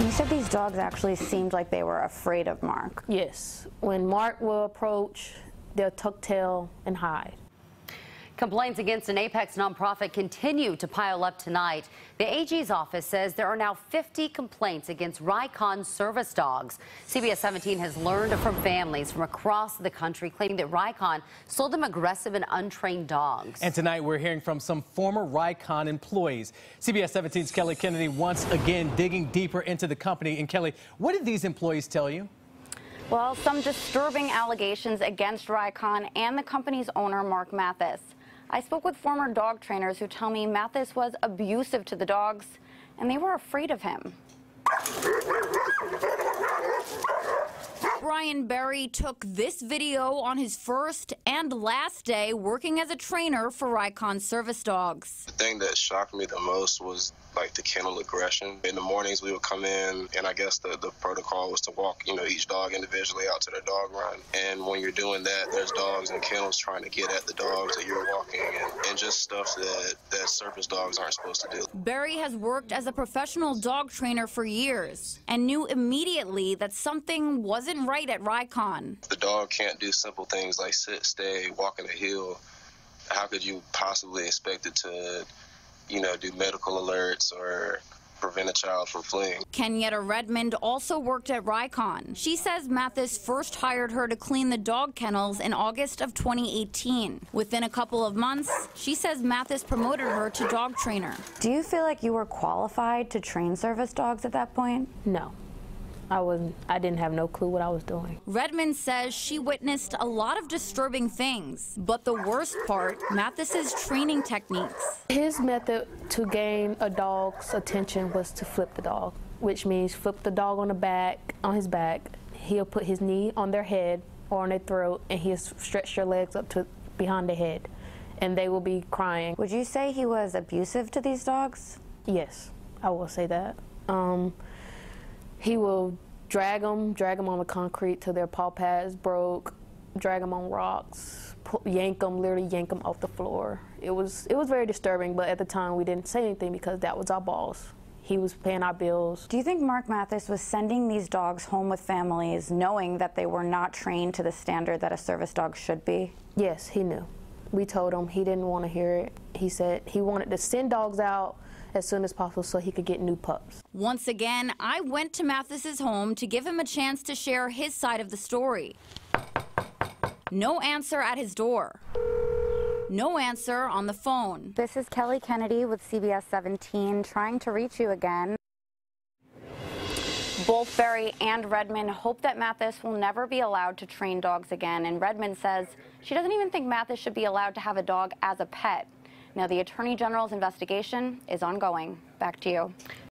You said these dogs actually seemed like they were afraid of Mark. Yes. When Mark will approach, they'll tuck tail and hide. Complaints against an Apex nonprofit continue to pile up tonight. The AG's office says there are now 50 complaints against Ry-Con service dogs. CBS 17 has learned from families from across the country claiming that Ry-Con sold them aggressive and untrained dogs. And tonight we're hearing from some former Ry-Con employees. CBS 17's Kelly Kennedy once again digging deeper into the company. And Kelly, what did these employees tell you? Well, some disturbing allegations against Ry-Con and the company's owner, Mark Mathis. I spoke with former dog trainers who tell me Mathis was abusive to the dogs and they were afraid of him. Brian Berry took this video on his first and last day working as a trainer for Ry-Con service dogs. The thing that shocked me the most was like the kennel aggression. In the mornings we would come in and I guess the, the protocol was to walk, you know, each dog individually out to their dog run. And when you're doing that, there's dogs in kennels trying to get at the dogs that you're walking and, and just stuff that, that service dogs aren't supposed to do. Berry has worked as a professional dog trainer for years and knew immediately that something wasn't right right at Ry-Con. The dog can't do simple things like sit, stay, walk in a hill. How could you possibly expect it to, you know, do medical alerts or prevent a child from fleeing. Kenyetta Redmond also worked at Ry-Con. She says Mathis first hired her to clean the dog kennels in August of 2018. Within a couple of months, she says Mathis promoted her to dog trainer. Do you feel like you were qualified to train service dogs at that point? No. I wasn't I didn't have no clue what I was doing. Redmond says she witnessed a lot of disturbing things, but the worst part, Mathis's training techniques. His method to gain a dog's attention was to flip the dog, which means flip the dog on the back, on his back. He'll put his knee on their head or on their throat and he'll stretch their legs up to behind their head and they will be crying. Would you say he was abusive to these dogs? Yes, I will say that. Um, he will drag them, drag them on the concrete till their paw pads broke, drag them on rocks, pull, yank them, literally yank them off the floor. It was it was very disturbing, but at the time we didn't say anything because that was our boss. He was paying our bills. Do you think Mark Mathis was sending these dogs home with families knowing that they were not trained to the standard that a service dog should be? Yes, he knew. We told him he didn't want to hear it. He said he wanted to send dogs out as soon as possible so he could get new pups. Once again, I went to Mathis's home to give him a chance to share his side of the story. No answer at his door. No answer on the phone. This is Kelly Kennedy with CBS 17 trying to reach you again. Both Berry and Redmond hope that Mathis will never be allowed to train dogs again. And Redmond says she doesn't even think Mathis should be allowed to have a dog as a pet. Now, the Attorney General's investigation is ongoing. Back to you.